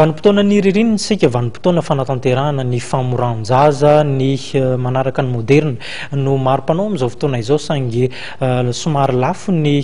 Vanim-potoanan'ny ririnina isika, vanim-potoana fanatanterahana ny famoran-jaza, ny manaraka ny moderina no maro mpanao amin'izao fotoana izao saingy somary lafo ny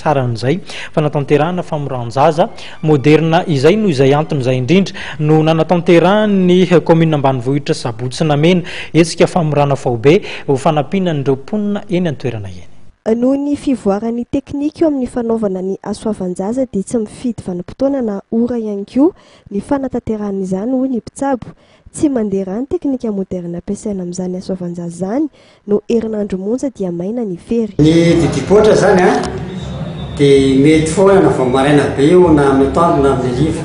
saran'izay. Fanatanterahana famoran-jaza moderina izay noho izay antony izay indrindra no nanatanterahan'ny kaominina ambanivohitra Sabotsy Namena hetsika famorana faobe ho fanampiana an'ireo mponina eny an-toerana eny. Noho ny fivoaran'ny teknika eo amin'ny fanaovana ny hasoavan-jaza dia tsy mifidy vanim-potoana na ora ihany koa ny fanatanterahana izany, hoy ny mpitsabo. Tsy mandeha ra ny teknika moderina ampiasaina amin'izany hasoavan-jaza izany, no herinandro monja dia maina ny fery. Ny didipoitra izany dia mety foana na vao maraina be io na amiatoandro na amin'ny hariva.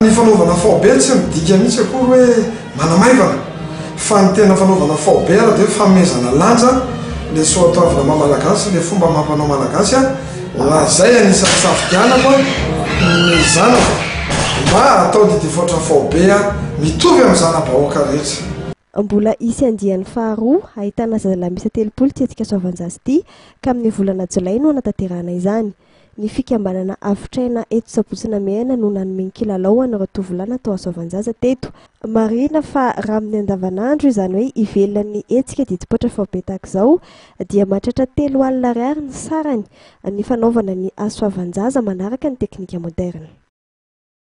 Ny fanaovana faobe tsy midika mihitsy akory hoe manamaivana, fa ny tena fanaovana faobe ary dia fanomezana lanja ilay soatoavina maha malagasy, ilay fomba amam-panao malagasy an, raha izay anisan'ny safidianako an, ny zanako mba atao didifoatra faobe an, mitovy amin'ny zana-bahoaka rehetra. Mbola hisy andiany faharoa ahitana zazalahy miisa telopolo tsy hetsika soavan-jaza ity ka amin'ny volana jolay no hanatanterahana izany. Ny fikambanana Afotraina eto Sabotsy-Namehana no nanome ny kilalao ho an'ireo tovolahy natao hasoavan-jaza teto. Marihina fa raha amin'ny andavanandro, izany hoe ivelany ny hetsika didim-poitra fao be tahaka izao, dia mahatratra telo alina ariary ny sarany ny fanaovana ny hasoavan-jaza manaraka ny teknika moderina.